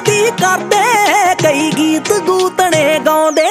ਵੀ ਕਰਦੇ ਕਈ ਗੀਤ ਗੂਤਣੇ ਗਾਉਂਦੇ